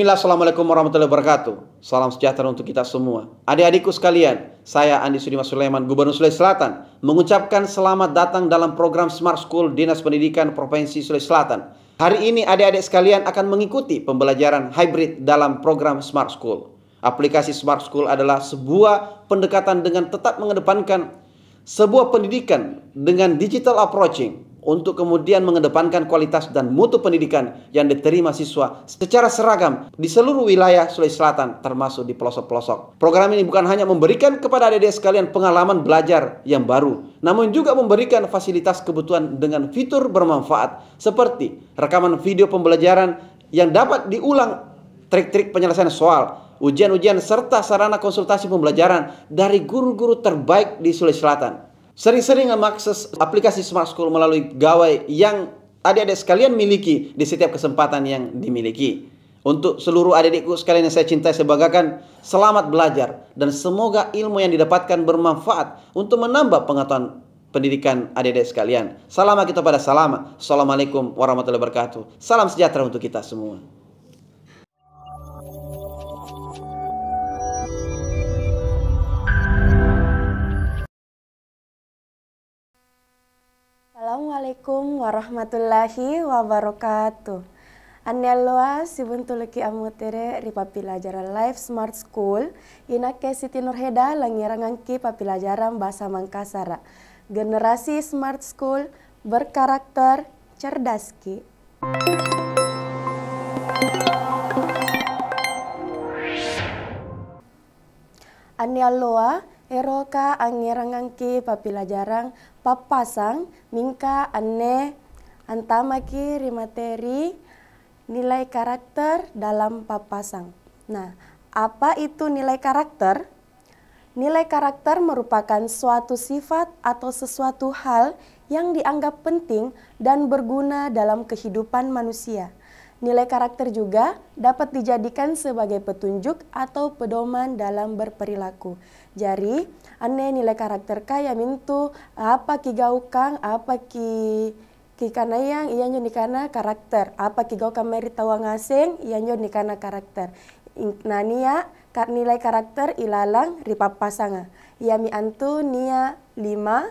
Bismillah, Assalamualaikum warahmatullahi wabarakatuh. Salam sejahtera untuk kita semua. Adik-adikku sekalian, saya Andi Sudimas Sulaiman, Gubernur Sulawesi Selatan, mengucapkan selamat datang dalam program Smart School Dinas Pendidikan Provinsi Sulawesi Selatan. Hari ini adik-adik sekalian akan mengikuti pembelajaran hybrid dalam program Smart School. Aplikasi Smart School adalah sebuah pendekatan dengan tetap mengedepankan sebuah pendidikan dengan digital approaching untuk kemudian mengedepankan kualitas dan mutu pendidikan yang diterima siswa secara seragam di seluruh wilayah Sulawesi Selatan termasuk di pelosok-pelosok. Program ini bukan hanya memberikan kepada adik-adik sekalian pengalaman belajar yang baru, namun juga memberikan fasilitas kebutuhan dengan fitur bermanfaat seperti rekaman video pembelajaran yang dapat diulang trik-trik penyelesaian soal, ujian-ujian serta sarana konsultasi pembelajaran dari guru-guru terbaik di Sulawesi Selatan. Sering-sering mengakses aplikasi Smart School melalui gawai yang adik-adik sekalian miliki di setiap kesempatan yang dimiliki. Untuk seluruh adik-adikku sekalian yang saya cintai, saya selamat belajar dan semoga ilmu yang didapatkan bermanfaat untuk menambah pengetahuan pendidikan adik-adik sekalian. Salam kita pada salam. Assalamualaikum warahmatullahi wabarakatuh. Salam sejahtera untuk kita semua. Assalamualaikum warahmatullahi wabarakatuh. Annyealloa sibuntuleki amutere ri papilajaran Live Smart School inake Siti Nurheda langirangangki papilajaran bahasa Mangkasara. Generasi Smart School berkarakter cerdaski. Annyealloa eroka angirangangki papilajaran papasang mingka anne antamaki rimateri nilai karakter dalam papasang. Nah, apa itu nilai karakter? Nilai karakter merupakan suatu sifat atau sesuatu hal yang dianggap penting dan berguna dalam kehidupan manusia. Nilai karakter juga dapat dijadikan sebagai petunjuk atau pedoman dalam berperilaku. Jadi, ane nilai karakter kaya mintu apa ki gaukang, apa ki ki yang iya nyo nikana karakter. Apa ki gaukang meri tawang asing, iya nyo nikana karakter. Nah nia nilai karakter ilalang ripa pasanga. Iya mi antu nia lima,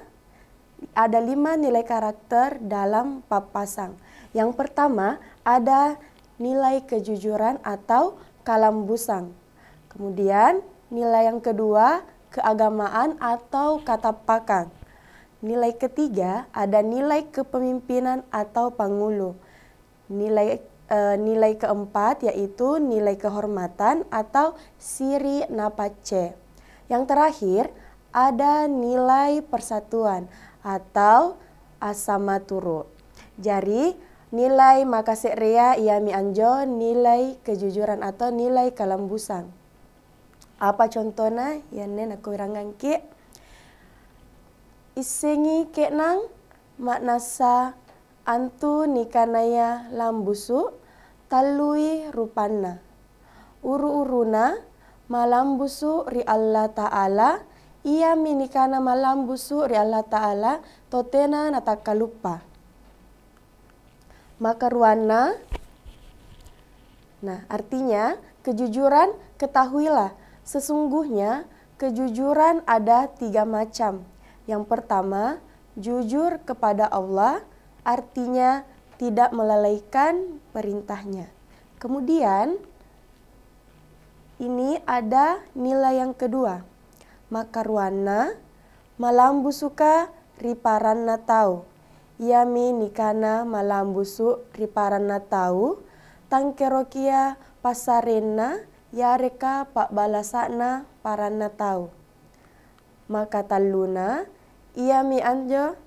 ada lima nilai karakter dalam papasang. Yang pertama ada nilai kejujuran atau kalambusang. Kemudian nilai yang kedua keagamaan atau kata pakang. Nilai ketiga ada nilai kepemimpinan atau pangulu. Nilai e, nilai keempat yaitu nilai kehormatan atau siri napace. Yang terakhir ada nilai persatuan atau asama turu. Jadi nilai makasih rea iami anjo nilai kejujuran atau nilai kalambusan. Apa contohnya? Yang nen aku irangan ke. Isengi ke nang maknasa antu nikanaya lambusu talui rupana. Uru-uruna malambusu ri Allah Ta'ala ia minikana malambusu ri Allah Ta'ala totena natakalupa. Maka ruana Nah, artinya kejujuran ketahuilah Sesungguhnya kejujuran ada tiga macam. Yang pertama, jujur kepada Allah artinya tidak melalaikan perintahnya. Kemudian, ini ada nilai yang kedua. Makarwana malambu suka riparan natau. Yami nikana malambu su riparan natau. Tangkerokia pasarena yareka pak balasakna parana tau. Maka taluna ia mi anjo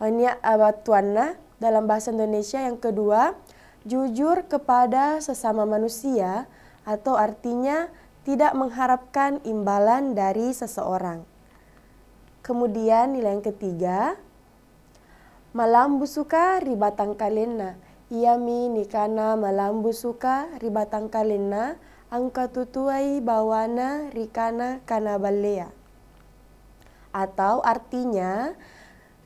ania abatuana dalam bahasa Indonesia yang kedua jujur kepada sesama manusia atau artinya tidak mengharapkan imbalan dari seseorang. Kemudian nilai yang ketiga, malam busuka ribatang kalena. Iami nikana malam busuka ribatang kalena angka tutuai bawana rikana kanabalea. Atau artinya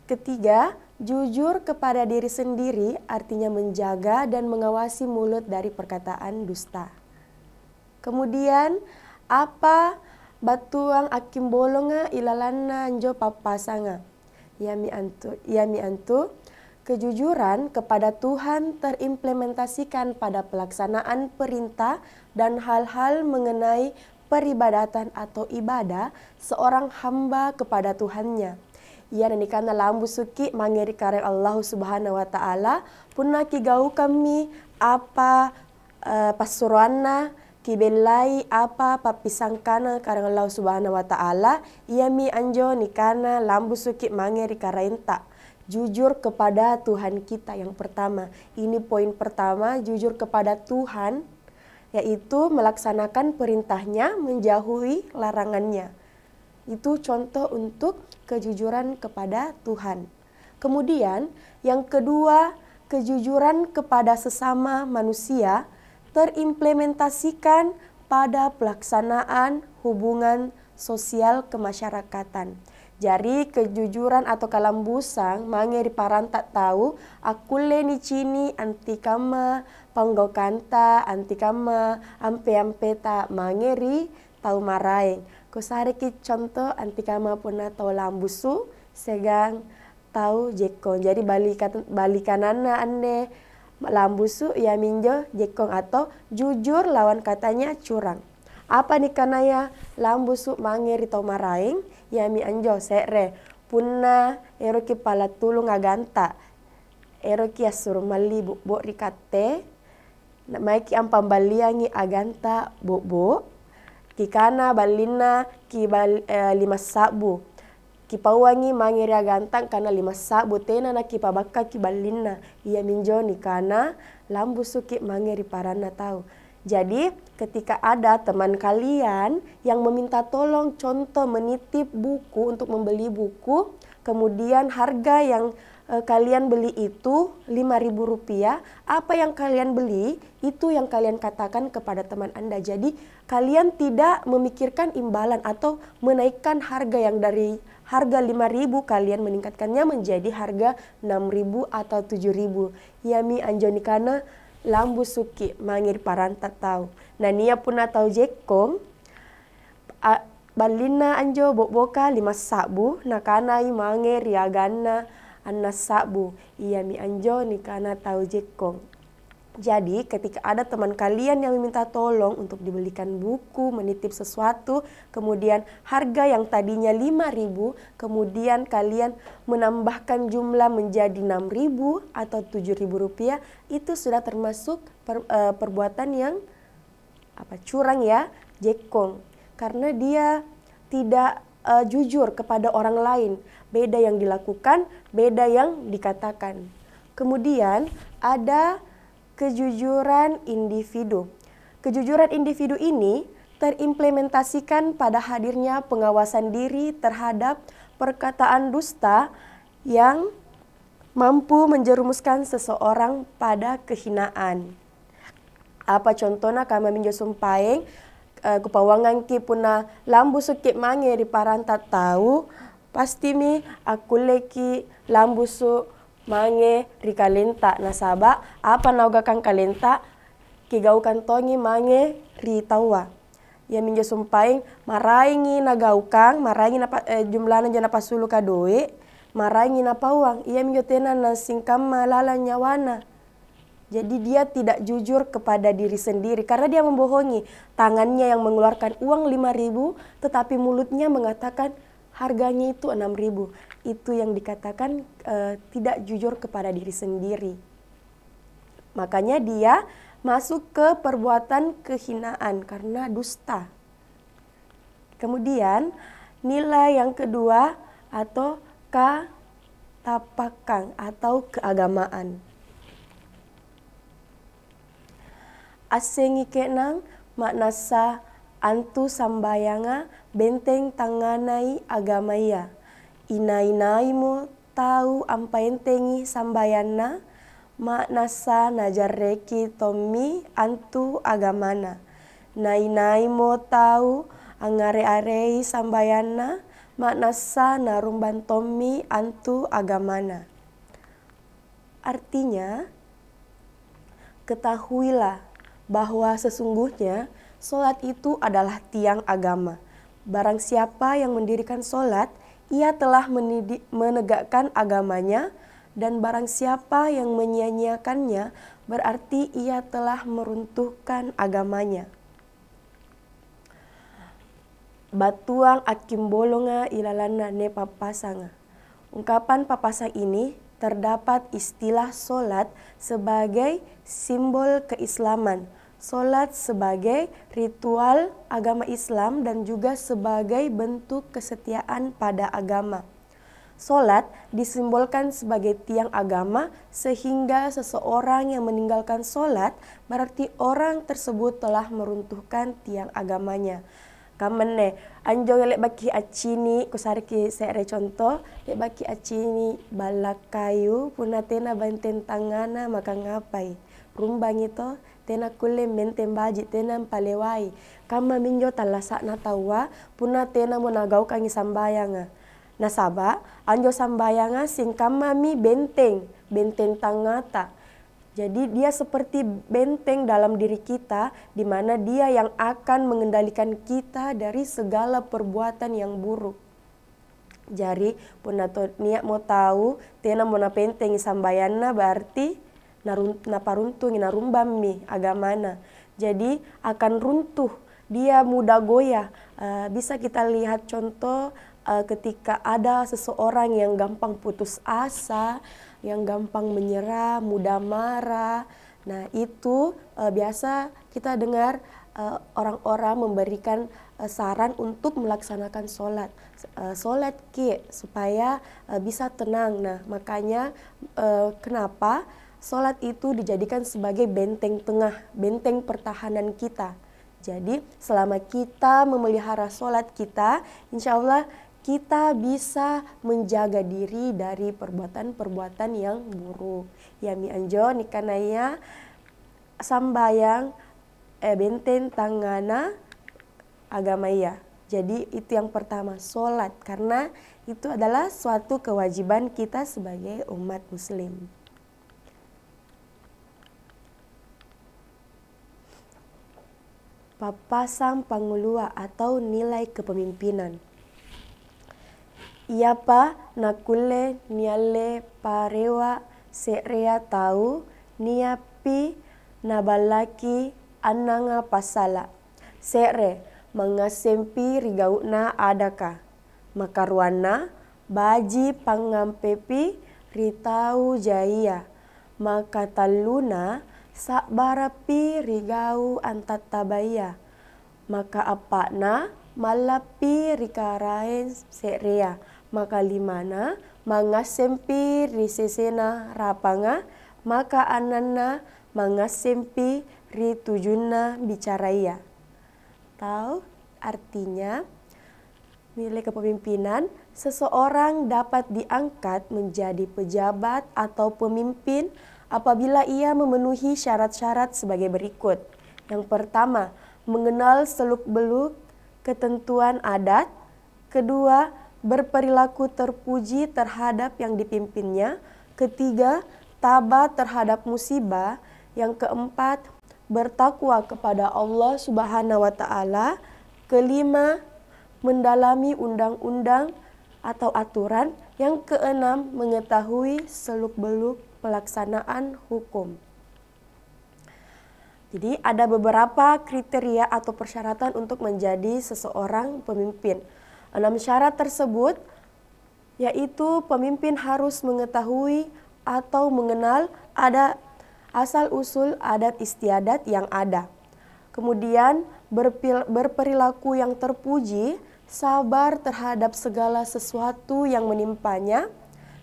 ketiga, jujur kepada diri sendiri artinya menjaga dan mengawasi mulut dari perkataan dusta. Kemudian apa batuang akim bolonga ilalana anjo papasanga. Yami antu, yami kejujuran kepada Tuhan terimplementasikan pada pelaksanaan perintah dan hal-hal mengenai peribadatan atau ibadah seorang hamba kepada Tuhannya. Ia nikana lambu suki mangeri kare Allah Subhanahu wa taala punna kigau kami apa uh, pasuruanna kibelai apa papisangkana karang Allah Subhanahu wa taala ia mi anjo nikana lambu suki mangeri karainta jujur kepada Tuhan kita yang pertama. Ini poin pertama, jujur kepada Tuhan, yaitu melaksanakan perintahnya, menjauhi larangannya. Itu contoh untuk kejujuran kepada Tuhan. Kemudian, yang kedua, kejujuran kepada sesama manusia terimplementasikan pada pelaksanaan hubungan sosial kemasyarakatan. Jadi kejujuran atau kalambusan mangeri paran tak tahu aku ni cini anti kama panggo kanta anti kama ampe ampe tak mangeri tahu marai. Kusari ki contoh anti kama puna tahu lambusu segang tahu jekong. Jadi balikan balikanana ane lambusu ya minjo jekong atau jujur lawan katanya curang. Apa nih kanaya lambusu mangeri maraing yami anjo sere punna ero ki pala tulung aganta. Ero ki asur mali bu bo rikate mai ki ampam baliangi aganta bu bo. Ki kana balina ki bal, eh, lima sabu ki pawangi mangiri agantang kana lima sabu tena na ki pabakka ki balina iya minjoni kana lambu suki mangiri parana tau. Jadi ketika ada teman kalian yang meminta tolong contoh menitip buku untuk membeli buku, kemudian harga yang e, kalian beli itu Rp5.000, apa yang kalian beli? Itu yang kalian katakan kepada teman Anda. Jadi kalian tidak memikirkan imbalan atau menaikkan harga yang dari harga 5.000 kalian meningkatkannya menjadi harga 6.000 atau 7.000. Yami anjonikana lambu suki mangir paranta tau. Na nia puna tau jekong, balina anjo boka lima sabu, na kana i mangir gana anna sabu. Ia mi anjo ni kana tau jekong. Jadi ketika ada teman kalian yang meminta tolong untuk dibelikan buku, menitip sesuatu, kemudian harga yang tadinya 5000 kemudian kalian menambahkan jumlah menjadi 6000 atau 7000 rupiah, itu sudah termasuk per, uh, perbuatan yang apa curang ya, jekong. Karena dia tidak uh, jujur kepada orang lain. Beda yang dilakukan, beda yang dikatakan. Kemudian ada kejujuran individu. Kejujuran individu ini terimplementasikan pada hadirnya pengawasan diri terhadap perkataan dusta yang mampu menjerumuskan seseorang pada kehinaan. Apa contohnya kami minjo sumpaeng uh, kupawangan ki puna lambu sukip mange di paranta tahu pasti mi aku leki lambu su mange rikalenta nasaba apa nauga kang kalenta kigau kantongi mange ri tawa ya minja sumpaing maraingi nagaukang maraingi napa eh, jumlahna jana pasulu maraingi napa uang ia minjo tena na singkam malala nyawana. Jadi dia tidak jujur kepada diri sendiri karena dia membohongi. Tangannya yang mengeluarkan uang 5000 tetapi mulutnya mengatakan harganya itu 6000 itu yang dikatakan uh, tidak jujur kepada diri sendiri. Makanya dia masuk ke perbuatan kehinaan karena dusta. Kemudian nilai yang kedua atau katapakang atau keagamaan. Asengi kenang maknasa antu sambayanga benteng tanganai agamaya ina-inaimu tahu ampa entengi sambayana maknasa najareki tomi antu agamana. Nai-naimo tahu angare-arei sambayana maknasa narumban tomi antu agamana. Artinya, ketahuilah bahwa sesungguhnya solat itu adalah tiang agama. Barang siapa yang mendirikan solat, ia telah menegakkan agamanya, dan barang siapa yang menyia-nyiakannya, berarti ia telah meruntuhkan agamanya. Batuang akim bolonga ilalana ne papasanga. Ungkapan papasang ini terdapat istilah solat sebagai simbol keislaman, solat sebagai ritual agama Islam dan juga sebagai bentuk kesetiaan pada agama. Solat disimbolkan sebagai tiang agama sehingga seseorang yang meninggalkan solat berarti orang tersebut telah meruntuhkan tiang agamanya kamene anjo lek baki acini kusari ki sere contoh lek baki acini balak kayu puna tena banten tangana maka ngapai rumbang itu tena kule menten baji tena palewai kama minjo talasa na tawa puna tena monagau kangi sambayanga. Nasaba anjo sambayanga sing kama mi benteng benteng tangata. Jadi dia seperti benteng dalam diri kita di mana dia yang akan mengendalikan kita dari segala perbuatan yang buruk. Jadi pun atau niat mau tahu tena mau na penteng sambayana berarti na paruntung na rumbami agamana. Jadi akan runtuh dia mudah goyah. Uh, bisa kita lihat contoh uh, ketika ada seseorang yang gampang putus asa, yang gampang menyerah, mudah marah. Nah, itu uh, biasa kita dengar orang-orang memberikan saran untuk melaksanakan sholat. Sholat ki supaya bisa tenang. Nah, makanya kenapa sholat itu dijadikan sebagai benteng tengah, benteng pertahanan kita. Jadi selama kita memelihara sholat kita, insya Allah kita bisa menjaga diri dari perbuatan-perbuatan yang buruk. Ya mi anjo nikanaya sambayang eh, benten tangana agama ya. Jadi itu yang pertama, sholat. Karena itu adalah suatu kewajiban kita sebagai umat muslim. Papasang pangulua atau nilai kepemimpinan. Iapa nakule niale parewa serea tau niapi nabalaki ananga pasala. Sere mengasempi rigauna adaka. Makaruana baji pangampepi ritau jaya. Maka taluna sakbarapi rigau antatabaya. Maka apakna? Malapi rikarain serea maka limana? Mangasempi risesena rapanga. Maka anana mangasempi ritujuna bicaraya. Tahu artinya nilai kepemimpinan seseorang dapat diangkat menjadi pejabat atau pemimpin apabila ia memenuhi syarat-syarat sebagai berikut. Yang pertama, mengenal seluk-beluk ketentuan adat. Kedua, berperilaku terpuji terhadap yang dipimpinnya. Ketiga, tabah terhadap musibah. Yang keempat, bertakwa kepada Allah Subhanahu wa taala. Kelima, mendalami undang-undang atau aturan. Yang keenam, mengetahui seluk-beluk pelaksanaan hukum. Jadi ada beberapa kriteria atau persyaratan untuk menjadi seseorang pemimpin. Enam syarat tersebut yaitu pemimpin harus mengetahui atau mengenal ada asal usul adat istiadat yang ada. Kemudian berperilaku yang terpuji, sabar terhadap segala sesuatu yang menimpanya,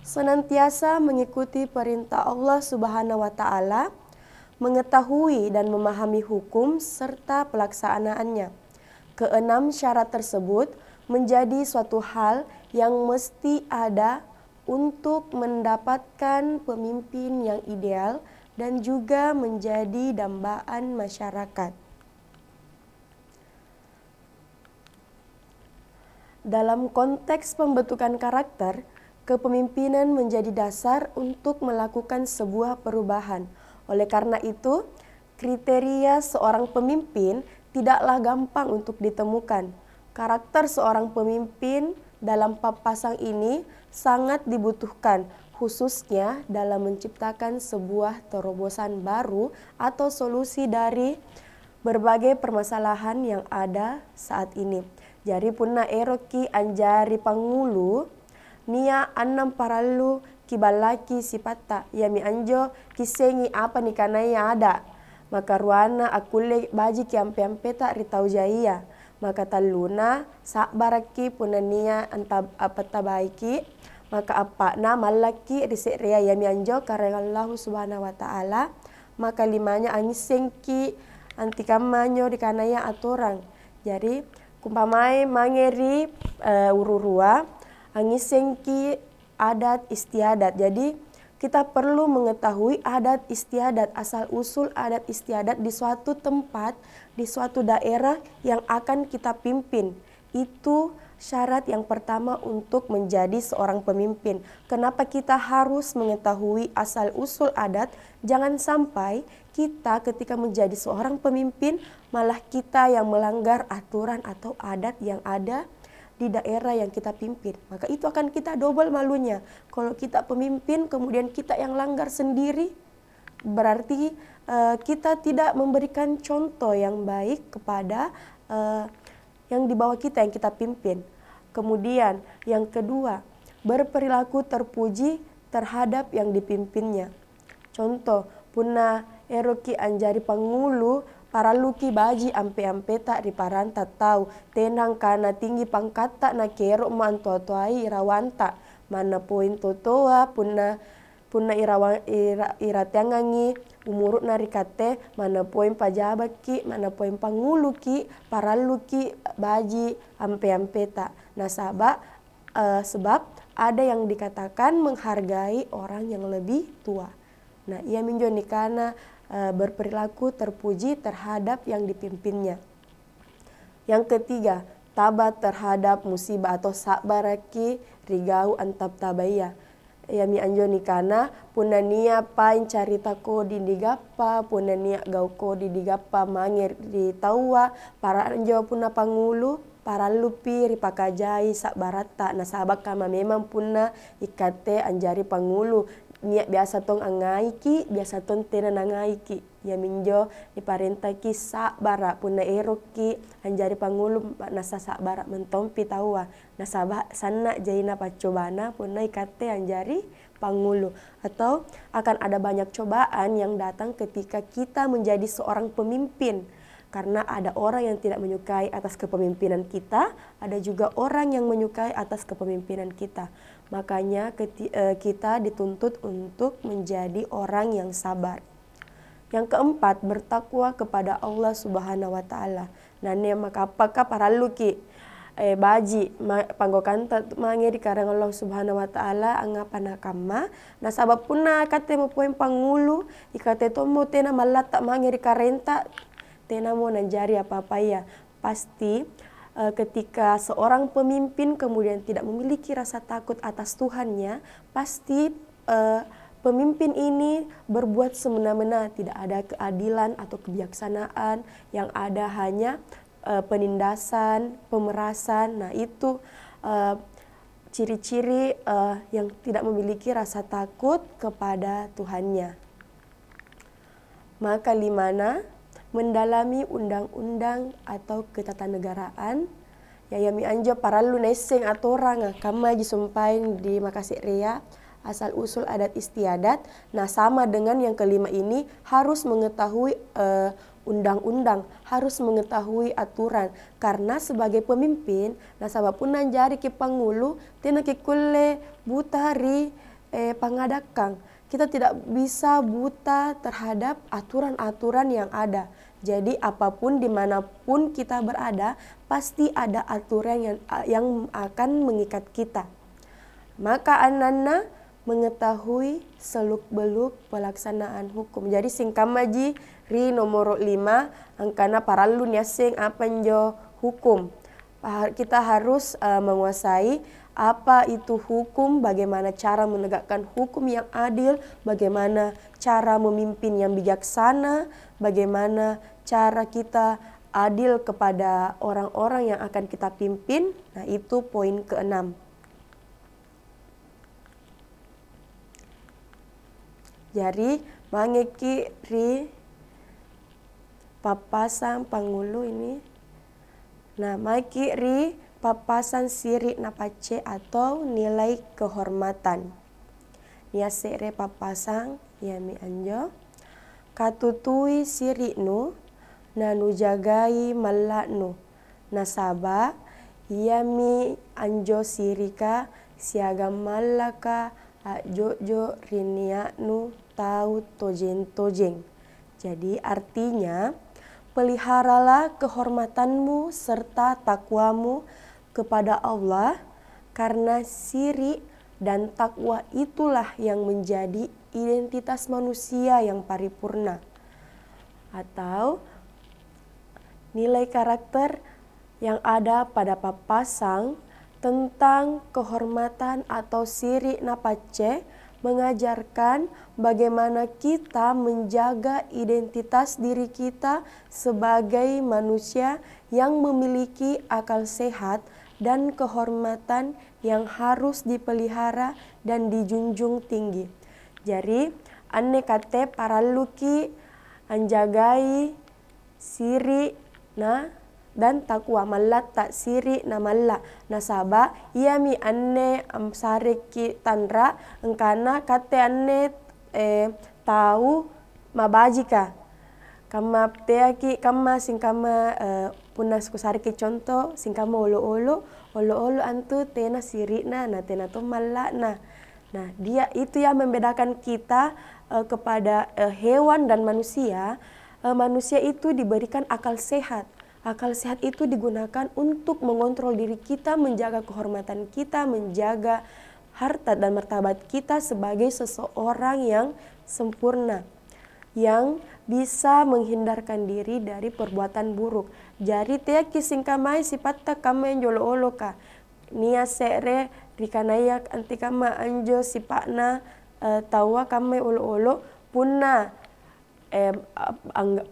senantiasa mengikuti perintah Allah Subhanahu wa taala, mengetahui dan memahami hukum serta pelaksanaannya. Keenam syarat tersebut menjadi suatu hal yang mesti ada untuk mendapatkan pemimpin yang ideal dan juga menjadi dambaan masyarakat. Dalam konteks pembentukan karakter, kepemimpinan menjadi dasar untuk melakukan sebuah perubahan. Oleh karena itu, kriteria seorang pemimpin tidaklah gampang untuk ditemukan. Karakter seorang pemimpin dalam papasang ini sangat dibutuhkan khususnya dalam menciptakan sebuah terobosan baru atau solusi dari berbagai permasalahan yang ada saat ini. Jadi punna eroki anjari pangulu nia anam paralu kibalaki sipata yami anjo kisengi apa ni kanaya ada? Maka ruana akule baji ki ampe tak ritau jaya maka taluna sakbaraki punania anta apa tabaiki. Maka apa na malaki risik ria yami anjo karena Allah subhanahu wa ta'ala. Maka limanya angisengki anti di kanaya aturan jadi kumpamai mangeri uh, ururua angisengki adat istiadat. Jadi kita perlu mengetahui adat istiadat, asal usul adat istiadat di suatu tempat, di suatu daerah yang akan kita pimpin. Itu syarat yang pertama untuk menjadi seorang pemimpin. Kenapa kita harus mengetahui asal usul adat? Jangan sampai kita ketika menjadi seorang pemimpin malah kita yang melanggar aturan atau adat yang ada di daerah yang kita pimpin. Maka itu akan kita double malunya. Kalau kita pemimpin kemudian kita yang langgar sendiri berarti uh, kita tidak memberikan contoh yang baik kepada uh, yang di bawah kita yang kita pimpin. Kemudian yang kedua, berperilaku terpuji terhadap yang dipimpinnya. Contoh, punah eroki anjari pangulu para luki baji ampe-ampe tak riparanta tahu tenang karena tinggi pangkat tak na kerok mantua tuai irawanta. Mana poin totoa punna punna irawa ira, iratiangangi umurut narikate mana poin pajabat ki mana poin pangulu ki para luki baji ampe-ampe tak nah uh, sebab ada yang dikatakan menghargai orang yang lebih tua. Nah, ia menjadi karena berperilaku terpuji terhadap yang dipimpinnya. Yang ketiga, tabat terhadap musibah atau sabaraki rigau antap tabaya. Ya mi anjo nikana punania pain carita ko digapa punania gau ko di digapa mangir di tawa para anjo puna pangulu para lupi ripakajai sak barata nasabak kama memang puna ikate anjari pangulu niat biasa tong angai ki biasa tong tena nangai ki. Ya minjo di parenta ki sa bara puna ero ki. Anjari pangulu nasa sa bara mentompi tawa nasaba sana jaina pacobana puna ikate anjari pangulu. Atau akan ada banyak cobaan yang datang ketika kita menjadi seorang pemimpin. Karena ada orang yang tidak menyukai atas kepemimpinan kita, ada juga orang yang menyukai atas kepemimpinan kita. Makanya eh, kita dituntut untuk menjadi orang yang sabar. Yang keempat, bertakwa kepada Allah Subhanahu wa taala. Nane maka apakah para luki eh, baji panggokan mangi di karang Allah Subhanahu wa taala angapa nakama na sabab puna kate mo poem pangulu ikate tomo tena malata mangi di karenta tena mau nanjari apa-apa ya. Pasti ketika seorang pemimpin kemudian tidak memiliki rasa takut atas Tuhannya, pasti uh, pemimpin ini berbuat semena-mena, tidak ada keadilan atau kebijaksanaan, yang ada hanya uh, penindasan, pemerasan. Nah, itu ciri-ciri uh, yang tidak memiliki rasa takut kepada Tuhannya. Maka limana mendalami undang-undang atau ketatanegaraan. Ya yami anjo paralu neseng atau orang kama jisumpain di Makasih Ria asal usul adat istiadat. Nah sama dengan yang kelima ini harus mengetahui eh, undang-undang harus mengetahui aturan. Karena sebagai pemimpin nah pun nanjari ke pangulu tina ke kulle buta hari eh, pangadakang kita tidak bisa buta terhadap aturan-aturan yang ada jadi apa pun di mana pun kita berada, pasti ada aturan yang, yang akan mengikat kita. Maka anana mengetahui seluk-beluk pelaksanaan hukum. Jadi singkamaji ri nomor 5 angkana paralun sing apa njo hukum. Kita harus uh, menguasai apa itu hukum, bagaimana cara menegakkan hukum yang adil, bagaimana cara memimpin yang bijaksana, bagaimana cara kita adil kepada orang-orang yang akan kita pimpin. Nah, itu poin keenam. Jadi, mangeki ri papasan pangulu ini. Nah, maki ri papasan siri napace atau nilai kehormatan. Nia sere papasan yami anjo. Katutui siri nu nanu jagai malaknu. Nasaba yami anjo sirika siaga malaka ajojo nu tahu tojeng-tojeng. Jadi artinya peliharalah kehormatanmu serta takwamu kepada Allah karena siri dan takwa itulah yang menjadi identitas manusia yang paripurna. Atau nilai karakter yang ada pada papasang tentang kehormatan atau siri napace mengajarkan bagaimana kita menjaga identitas diri kita sebagai manusia yang memiliki akal sehat dan kehormatan yang harus dipelihara dan dijunjung tinggi. Jadi, anne kate luki anjagai siri na dan takwa mallat tak siri na malla nasaba ia mi anne am sareki tanra engkana kate anne eh, tahu mabajika kama peaki kama sing kama eh, ku sareki contoh sing kama olo-olo olo-olo antu tena siri na na tena to malla na nah dia itu yang membedakan kita uh, kepada uh, hewan dan manusia. Uh, manusia itu diberikan akal sehat. Akal sehat itu digunakan untuk mengontrol diri kita, menjaga kehormatan kita, menjaga harta dan martabat kita sebagai seseorang yang sempurna, yang bisa menghindarkan diri dari perbuatan buruk. Jadi tia kising kamai sipatta kama yang jolo olo ka. Nia sere rikanaya anti kama anjo sipakna uh, tawa kama olo olo punna eh,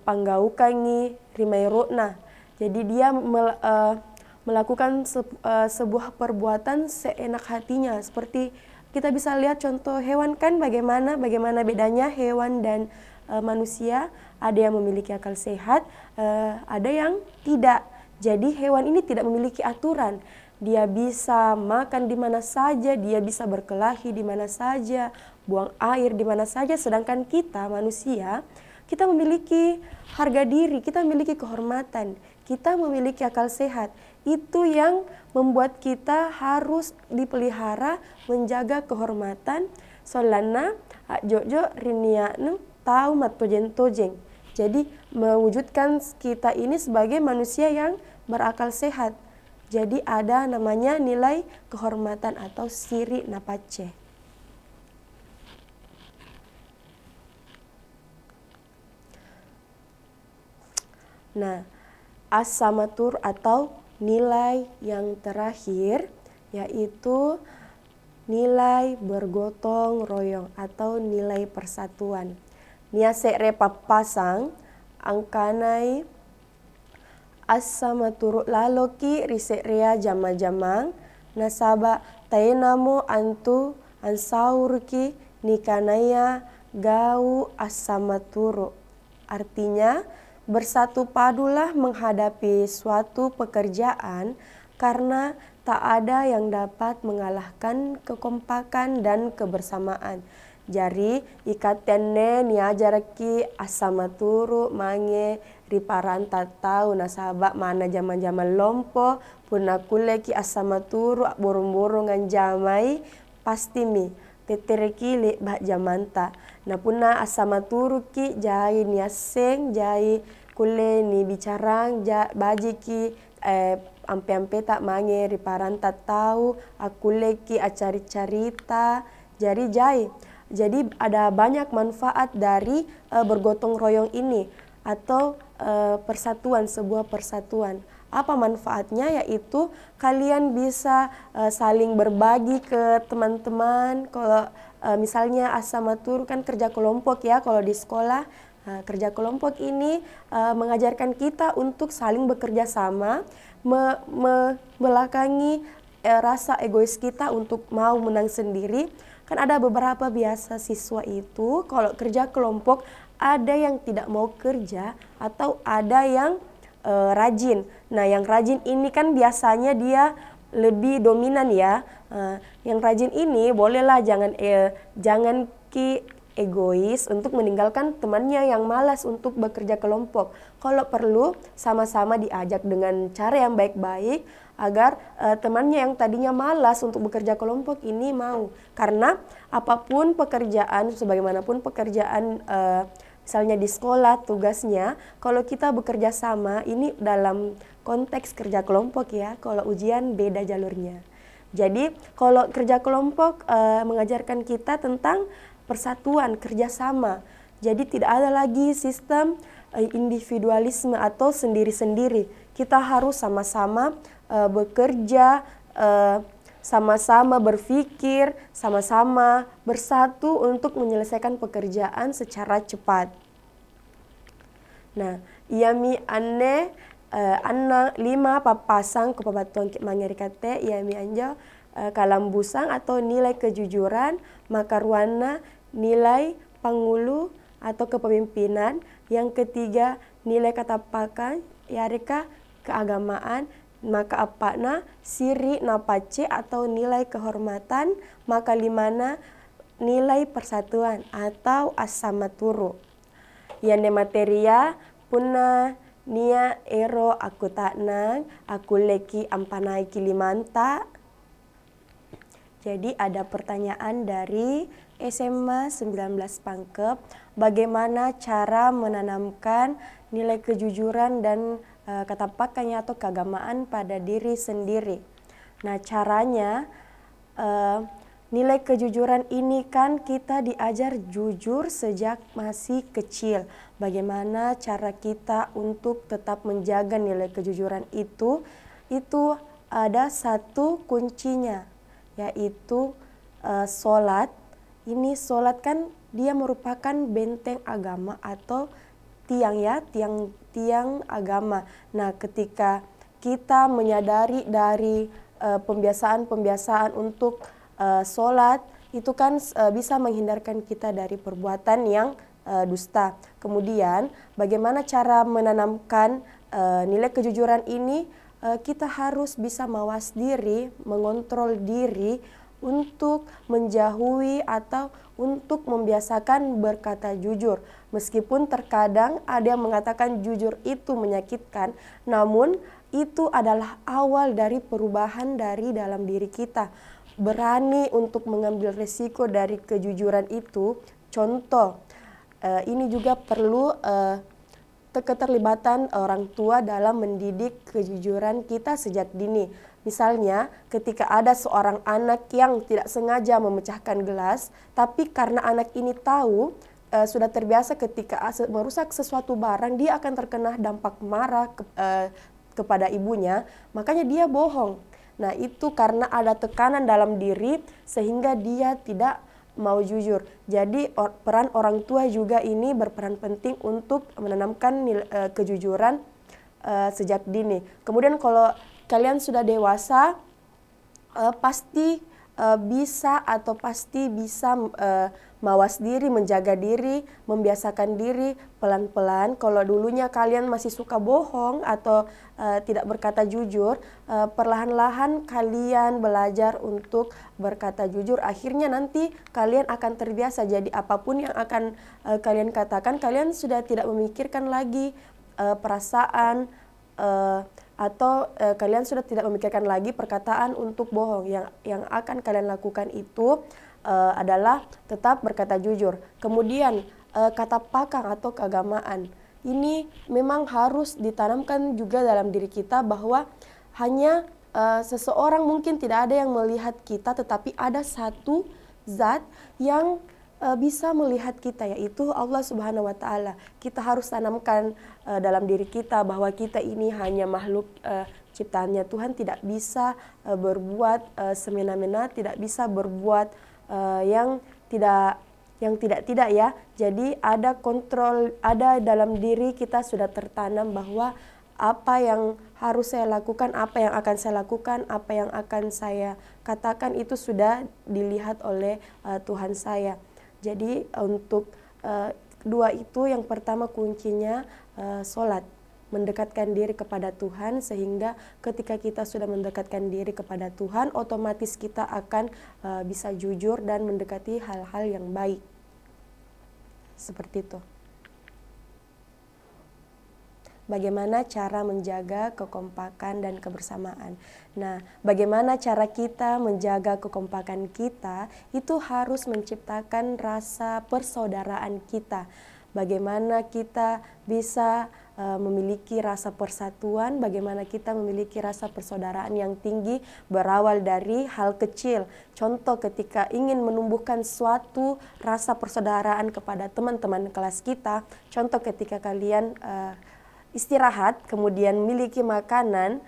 panggaukangi rimai rotna jadi dia mel, uh, melakukan se, uh, sebuah perbuatan seenak hatinya seperti kita bisa lihat contoh hewan kan bagaimana bagaimana bedanya hewan dan uh, manusia ada yang memiliki akal sehat uh, ada yang tidak jadi hewan ini tidak memiliki aturan dia bisa makan di mana saja dia bisa berkelahi di mana saja buang air di mana saja sedangkan kita manusia kita memiliki harga diri kita memiliki kehormatan kita memiliki akal sehat. Itu yang membuat kita harus dipelihara, menjaga kehormatan. Solana jojo rinianu tahu matojeng tojeng. Jadi mewujudkan kita ini sebagai manusia yang berakal sehat. Jadi ada namanya nilai kehormatan atau siri napace. Nah, asamatur atau nilai yang terakhir yaitu nilai bergotong royong atau nilai persatuan. Nia sekre papasang angkanai asamatur laloki rea jama jamang nasaba taenamo antu ansaurki nikanaya gau asamaturu. Artinya, Bersatu padulah menghadapi suatu pekerjaan karena tak ada yang dapat mengalahkan kekompakan dan kebersamaan. Jari ikatenne niajaraki asama turu mange riparan tahu nasabak mana zaman-zaman lompo puna kuleki asama turu burung-burungan jamai pasti mi tetereki bak jamanta. Na puna asama turu ki jai niaseng jai kule ni bicarang ja baji ki eh, ampe-ampe tak mange riparan tak tahu aku leki acari cerita jadi jai jadi ada banyak manfaat dari uh, bergotong royong ini atau uh, persatuan sebuah persatuan. Apa manfaatnya? Yaitu kalian bisa uh, saling berbagi ke teman-teman. Kalau uh, misalnya asamatur kan kerja kelompok ya kalau di sekolah. Nah, kerja kelompok ini uh, mengajarkan kita untuk saling bekerja sama, me membelakangi uh, rasa egois kita untuk mau menang sendiri. Kan ada beberapa biasa siswa itu kalau kerja kelompok ada yang tidak mau kerja atau ada yang uh, rajin. Nah, yang rajin ini kan biasanya dia lebih dominan ya. Uh, yang rajin ini bolehlah jangan eh, jangan ki egois untuk meninggalkan temannya yang malas untuk bekerja kelompok. Kalau perlu sama-sama diajak dengan cara yang baik-baik agar uh, temannya yang tadinya malas untuk bekerja kelompok ini mau. Karena apa pun pekerjaan, sebagaimanapun pekerjaan uh, misalnya di sekolah tugasnya, kalau kita bekerja sama ini dalam konteks kerja kelompok ya, kalau ujian beda jalurnya. Jadi kalau kerja kelompok uh, mengajarkan kita tentang persatuan, kerjasama. Jadi tidak ada lagi sistem individualisme atau sendiri-sendiri. Kita harus sama-sama uh, bekerja, sama sama-sama berpikir, sama-sama bersatu untuk menyelesaikan pekerjaan secara cepat. Nah, iami anne uh, anna lima papasang kepabatuan mangerikate iami anja uh, busang atau nilai kejujuran, maka ruana nilai pangulu atau kepemimpinan. Yang ketiga, nilai katapakan, yareka keagamaan, maka apakna siri napace atau nilai kehormatan, maka limana nilai persatuan atau asama turu. Yang materia puna nia ero aku taknang, aku leki ampanai kilimanta. Jadi ada pertanyaan dari SMA 19 Pangkep, bagaimana cara menanamkan nilai kejujuran dan uh, katapakannya atau keagamaan pada diri sendiri. Nah, caranya uh, nilai kejujuran ini kan kita diajar jujur sejak masih kecil. Bagaimana cara kita untuk tetap menjaga nilai kejujuran itu? Itu ada satu kuncinya, yaitu uh, sholat ini sholat kan dia merupakan benteng agama atau tiang ya, tiang tiang agama. Nah, ketika kita menyadari dari uh, pembiasaan-pembiasaan untuk uh, sholat itu kan uh, bisa menghindarkan kita dari perbuatan yang uh, dusta. Kemudian, bagaimana cara menanamkan uh, nilai kejujuran ini? Uh, kita harus bisa mawas diri, mengontrol diri untuk menjauhi atau untuk membiasakan berkata jujur. Meskipun terkadang ada yang mengatakan jujur itu menyakitkan, namun itu adalah awal dari perubahan dari dalam diri kita. Berani untuk mengambil resiko dari kejujuran itu. Contoh, uh, ini juga perlu uh, keterlibatan orang tua dalam mendidik kejujuran kita sejak dini Misalnya, ketika ada seorang anak yang tidak sengaja memecahkan gelas, tapi karena anak ini tahu uh, sudah terbiasa ketika merusak sesuatu barang, dia akan terkena dampak marah ke, uh, kepada ibunya, makanya dia bohong. Nah, itu karena ada tekanan dalam diri sehingga dia tidak mau jujur. Jadi or, peran orang tua juga ini berperan penting untuk menanamkan nil, uh, kejujuran uh, sejak dini. Kemudian kalau kalian sudah dewasa uh, pasti uh, bisa atau pasti bisa uh, mawas diri, menjaga diri, membiasakan diri pelan-pelan. Kalau dulunya kalian masih suka bohong atau uh, tidak berkata jujur, uh, perlahan-lahan kalian belajar untuk berkata jujur. Akhirnya nanti kalian akan terbiasa. Jadi apa pun yang akan uh, kalian katakan, kalian sudah tidak memikirkan lagi uh, perasaan. Uh, atau e, kalian sudah tidak memikirkan lagi perkataan untuk bohong yang yang akan kalian lakukan itu e, adalah tetap berkata jujur. Kemudian e, kata pakang atau keagamaan ini memang harus ditanamkan juga dalam diri kita bahwa hanya e, seseorang mungkin tidak ada yang melihat kita tetapi ada satu zat yang uh, bisa melihat kita yaitu Allah Subhanahu wa taala. Kita harus tanamkan uh, dalam diri kita bahwa kita ini hanya makhluk uh, ciptaannya Tuhan tidak bisa uh, berbuat uh, semena-mena, tidak bisa berbuat uh, yang tidak yang tidak-tidak ya. Jadi ada kontrol, ada dalam diri kita sudah tertanam bahwa apa yang harus saya lakukan, apa yang akan saya lakukan, apa yang akan saya katakan itu sudah dilihat oleh uh, Tuhan saya. Jadi untuk uh, dua itu yang pertama kuncinya uh, sholat. Mendekatkan diri kepada Tuhan sehingga ketika kita sudah mendekatkan diri kepada Tuhan otomatis kita akan uh, bisa jujur dan mendekati hal-hal yang baik. Seperti itu bagaimana cara menjaga kekompakan dan kebersamaan. Nah, bagaimana cara kita menjaga kekompakan kita itu harus menciptakan rasa persaudaraan kita. Bagaimana kita bisa uh, memiliki rasa persatuan, bagaimana kita memiliki rasa persaudaraan yang tinggi berawal dari hal kecil. Contoh ketika ingin menumbuhkan suatu rasa persaudaraan kepada teman-teman kelas kita, contoh ketika kalian uh, istirahat, kemudian miliki makanan,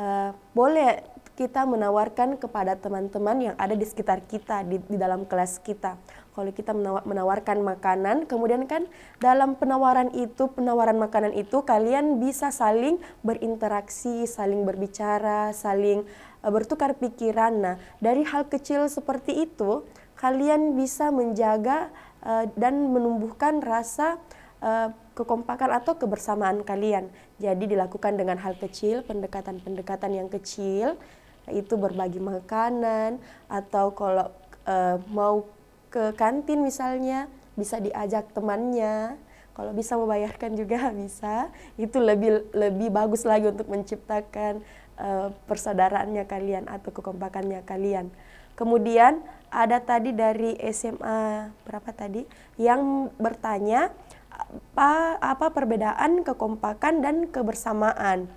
uh, boleh kita menawarkan kepada teman-teman yang ada di sekitar kita, di, di dalam kelas kita. Kalau kita menawarkan makanan, kemudian kan dalam penawaran itu, penawaran makanan itu, kalian bisa saling berinteraksi, saling berbicara, saling uh, bertukar pikiran. Nah, dari hal kecil seperti itu, kalian bisa menjaga uh, dan menumbuhkan rasa uh, kekompakan atau kebersamaan kalian. Jadi dilakukan dengan hal kecil, pendekatan-pendekatan yang kecil, itu berbagi makanan atau kalau uh, mau ke kantin misalnya bisa diajak temannya. Kalau bisa membayarkan juga bisa. Itu lebih lebih bagus lagi untuk menciptakan uh, persaudaraannya kalian atau kekompakannya kalian. Kemudian ada tadi dari SMA berapa tadi yang bertanya apa apa perbedaan kekompakan dan kebersamaan.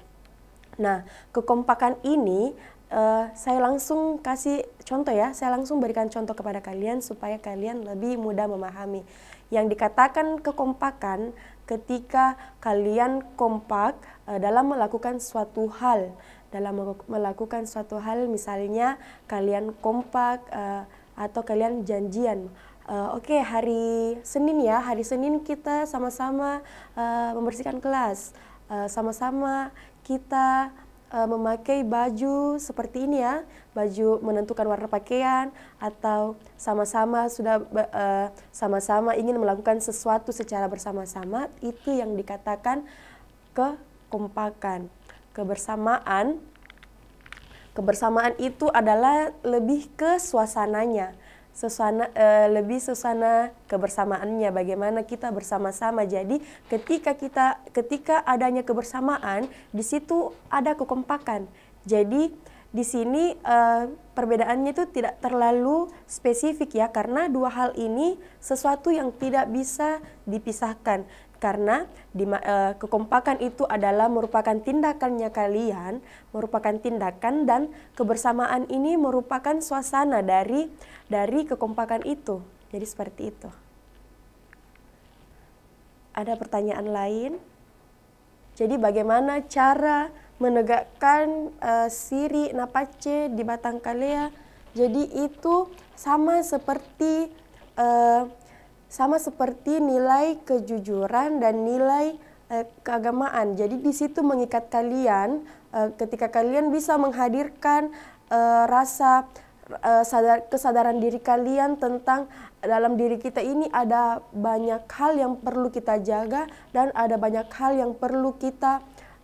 Nah, kekompakan ini uh, saya langsung kasih contoh ya, saya langsung berikan contoh kepada kalian supaya kalian lebih mudah memahami. Yang dikatakan kekompakan ketika kalian kompak uh, dalam melakukan suatu hal, dalam melakukan suatu hal misalnya kalian kompak uh, atau kalian janjian uh, oke okay, hari Senin ya. Hari Senin kita sama-sama uh, membersihkan kelas. Uh, sama-sama kita uh, memakai baju seperti ini ya. Baju menentukan warna pakaian atau sama-sama sudah sama-sama uh, ingin melakukan sesuatu secara bersama-sama itu yang dikatakan kekompakan kebersamaan. Kebersamaan itu adalah lebih ke suasananya suasana uh, lebih suasana kebersamaannya bagaimana kita bersama-sama. Jadi ketika kita ketika adanya kebersamaan di situ ada kekompakan. Jadi di sini uh, perbedaannya itu tidak terlalu spesifik ya karena dua hal ini sesuatu yang tidak bisa dipisahkan. Karena di, uh, kekompakan itu adalah merupakan tindakannya kalian, merupakan tindakan dan kebersamaan ini merupakan suasana dari dari kekompakan itu. Jadi seperti itu. Ada pertanyaan lain? Jadi bagaimana cara menegakkan uh, siri napace di batang kalea? Jadi itu sama seperti uh, sama seperti nilai kejujuran dan nilai eh, keagamaan. Jadi di situ mengikat kalian ketika kalian bisa menghadirkan rasa eh, sadar, kesadaran diri kalian tentang dalam diri kita ini ada banyak hal yang perlu kita jaga dan ada banyak hal yang perlu kita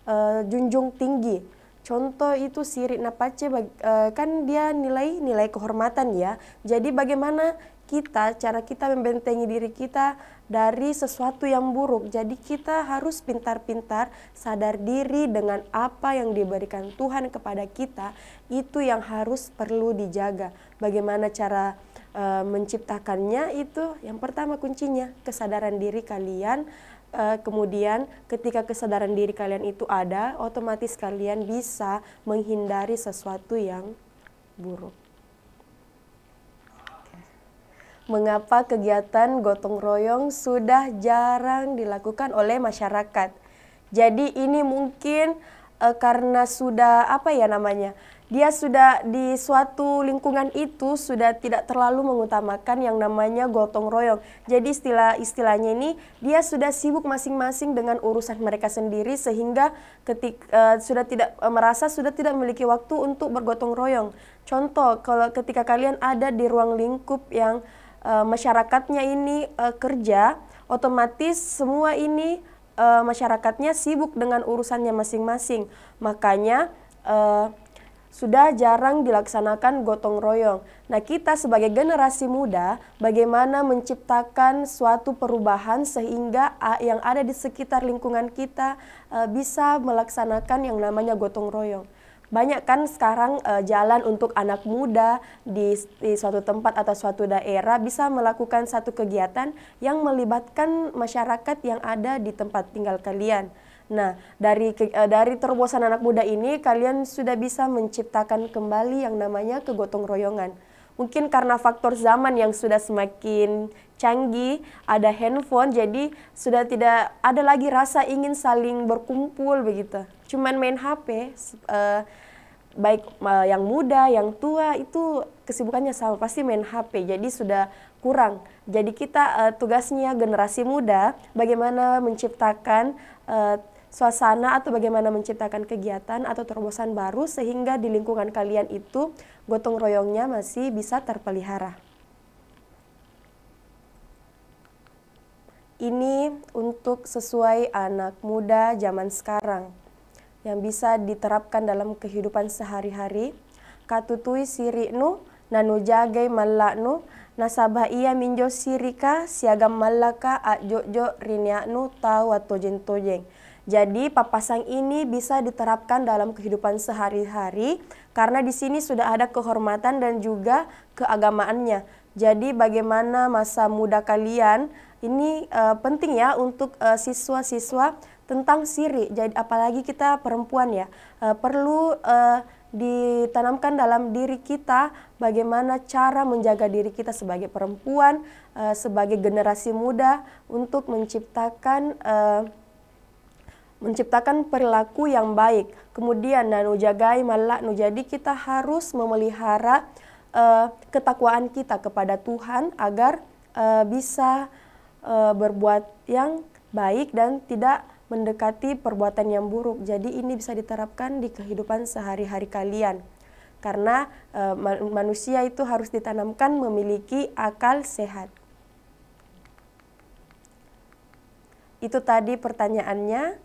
eh, junjung tinggi. Contoh itu sirik napace uh, kan dia nilai nilai kehormatan ya. Jadi bagaimana kita, cara kita membentengi diri kita dari sesuatu yang buruk. Jadi kita harus pintar-pintar sadar diri dengan apa yang diberikan Tuhan kepada kita, itu yang harus perlu dijaga. Bagaimana cara uh, menciptakannya itu yang pertama kuncinya kesadaran diri kalian uh, kemudian ketika kesadaran diri kalian itu ada, otomatis kalian bisa menghindari sesuatu yang buruk mengapa kegiatan gotong royong sudah jarang dilakukan oleh masyarakat. Jadi ini mungkin uh, karena sudah apa ya namanya? dia sudah di suatu lingkungan itu sudah tidak terlalu mengutamakan yang namanya gotong royong. Jadi istilah-istilahnya ini dia sudah sibuk masing-masing dengan urusan mereka sendiri sehingga ketika uh, sudah tidak uh, merasa sudah tidak memiliki waktu untuk bergotong royong. Contoh kalau ketika kalian ada di ruang lingkup yang uh, masyarakatnya ini uh, kerja, otomatis semua ini uh, masyarakatnya sibuk dengan urusannya masing-masing. Makanya uh, sudah jarang dilaksanakan gotong royong. Nah, kita sebagai generasi muda, bagaimana menciptakan suatu perubahan sehingga yang ada di sekitar lingkungan kita bisa melaksanakan yang namanya gotong royong. Banyak kan sekarang uh, jalan untuk anak muda di, di suatu tempat atau suatu daerah bisa melakukan satu kegiatan yang melibatkan masyarakat yang ada di tempat tinggal kalian. Nah, dari uh, dari terobosan anak muda ini kalian sudah bisa menciptakan kembali yang namanya kegotong royongan. Mungkin karena faktor zaman yang sudah semakin canggih, ada handphone, jadi sudah tidak ada lagi rasa ingin saling berkumpul begitu. Cuman main HP, eh, baik uh, yang muda, yang tua itu kesibukannya sama, pasti main HP. Jadi sudah kurang. Jadi kita uh, tugasnya generasi muda bagaimana menciptakan uh, suasana atau bagaimana menciptakan kegiatan atau terobosan baru sehingga di lingkungan kalian itu gotong royongnya masih bisa terpelihara. Ini untuk sesuai anak muda zaman sekarang yang bisa diterapkan dalam kehidupan sehari-hari. Katutui siriknu, nanu jagai malaknu, nasabah ia minjo sirika, siagam malaka akjojo riniaknu tahu atau jentojeng. Jadi papasang ini bisa diterapkan dalam kehidupan sehari-hari karena di sini sudah ada kehormatan dan juga keagamaannya. Jadi bagaimana masa muda kalian ini uh, penting ya untuk uh, siswa-siswa tentang siri. Jadi apalagi kita perempuan ya uh, perlu uh, ditanamkan dalam diri kita bagaimana cara menjaga diri kita sebagai perempuan, uh, sebagai generasi muda untuk menciptakan uh, menciptakan perilaku yang baik. Kemudian nanu jagai malak nu jadi kita harus memelihara uh, ketakwaan kita kepada Tuhan agar uh, bisa uh, berbuat yang baik dan tidak mendekati perbuatan yang buruk. Jadi ini bisa diterapkan di kehidupan sehari-hari kalian. Karena uh, manusia itu harus ditanamkan memiliki akal sehat. Itu tadi pertanyaannya.